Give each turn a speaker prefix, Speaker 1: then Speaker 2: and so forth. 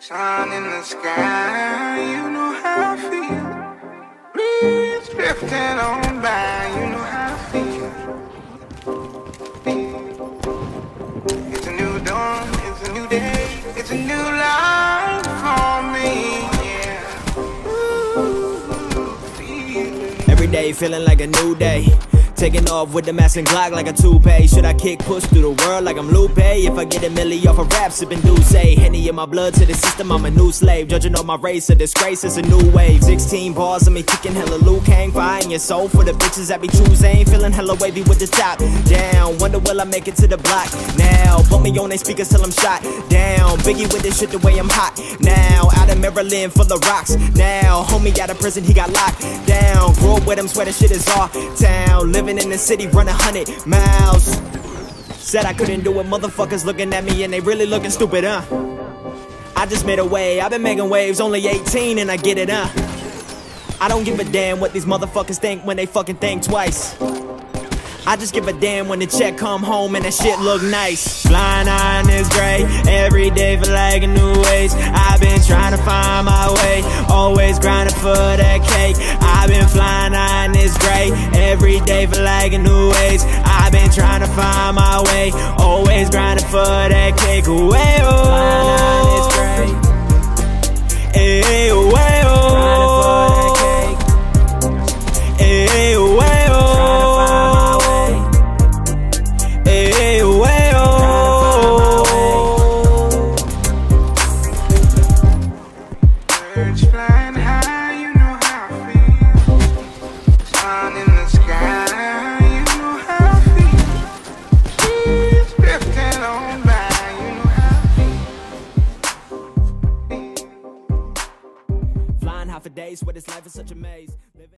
Speaker 1: Sun in the sky, you know how I feel. Breeze drifting on by, you know how I feel. It's a new dawn, it's a new day, it's a new life for me. Yeah. Ooh.
Speaker 2: Every day feeling like a new day. Taking off with the mask and Glock like a toupee. Should I kick push through the world like I'm Lupe? If I get a milli off a rap, sipping Douce. Henny in my blood to the system, I'm a new slave. Judging on my race, a disgrace, it's a new wave. 16 bars of me kicking hella Liu Kang. Fine your soul for the bitches that be choosing. Feeling hella wavy with the top down. Wonder will I make it to the block now? Put me on they speakers till I'm shot down. Biggie with this shit the way I'm hot now. Out of Maryland full of rocks now. Homie out of prison, he got locked down. With swear the shit is all town. Living in the city, run a hundred miles. Said I couldn't do it, motherfuckers looking at me and they really looking stupid, huh? I just made a way, I've been making waves, only 18 and I get it, huh? I don't give a damn what these motherfuckers think when they fucking think twice. I just give a damn when the check come home and that shit look nice. High in this gray, every day for like a new ways. I've been trying to find my way, always grinding for that cake. I've been flying high in this gray, every day for like new ways. I've been trying to find my way, always grinding for that cake. Way oh, Hey, way oh, Hey, way oh.
Speaker 1: Birds High
Speaker 2: for days, swear this life is such a maze.